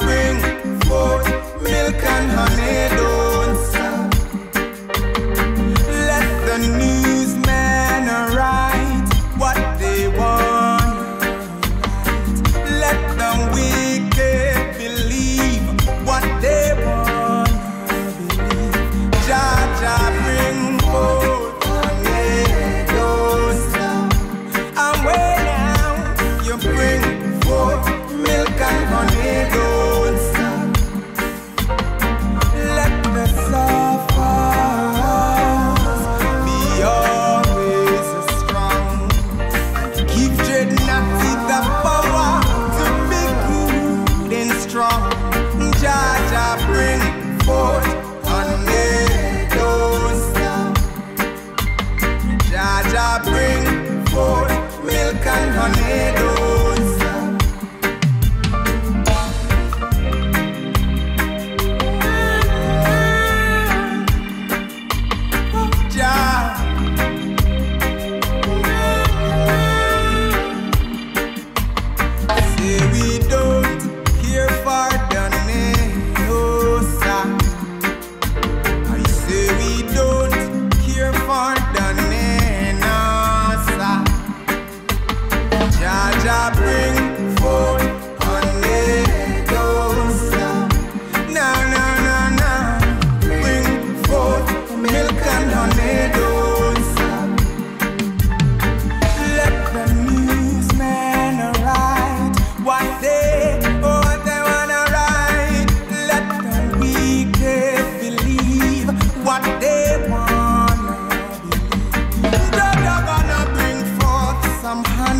bring forth milk and honey. Mañanita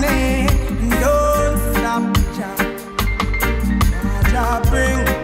morning. Don't stop, Jah. Jah bring.